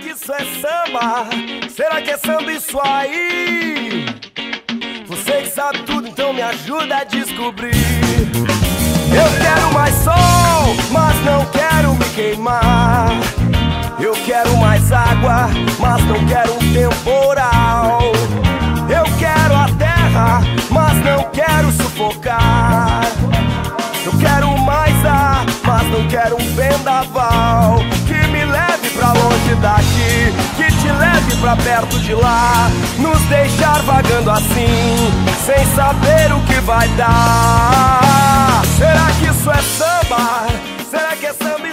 que isso é samba? Será que é samba isso aí? Você que sabe tudo, então me ajuda a descobrir. Eu quero mais sol, mas não quero me queimar. Eu quero mais água, mas não quero um temporal. Eu quero a terra, mas não quero sufocar. Eu quero mais ar, mas não quero um vendaval que te leve pra perto de lá, nos deixar vagando assim, sem saber o que vai dar. Será que isso é samba? Será que é samba?